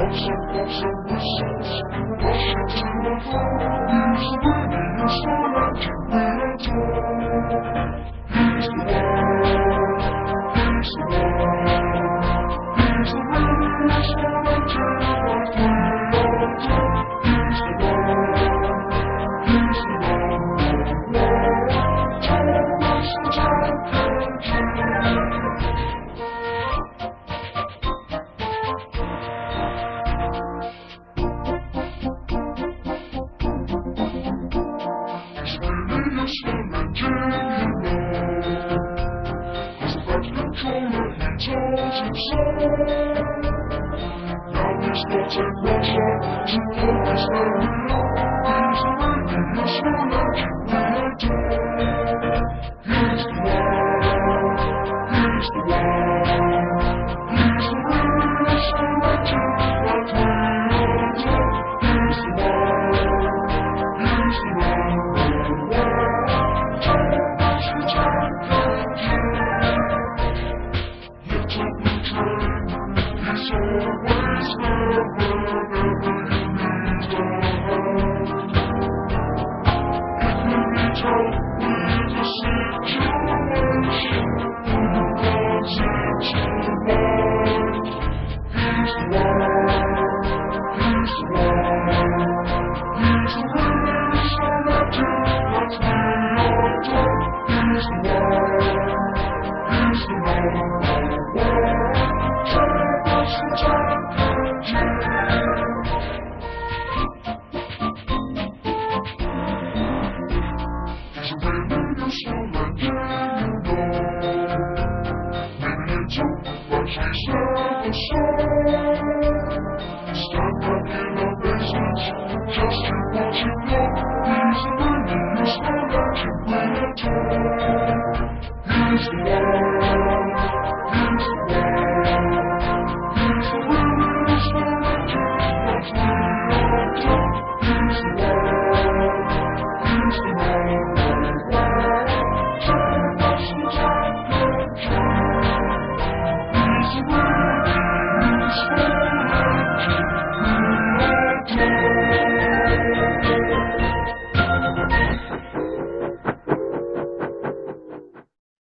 Ocean, you. I wish that you measure, you can't 你是我的梦，什么是真？什么是假？你是被利用的，你又懂？命运就让谁笑得爽？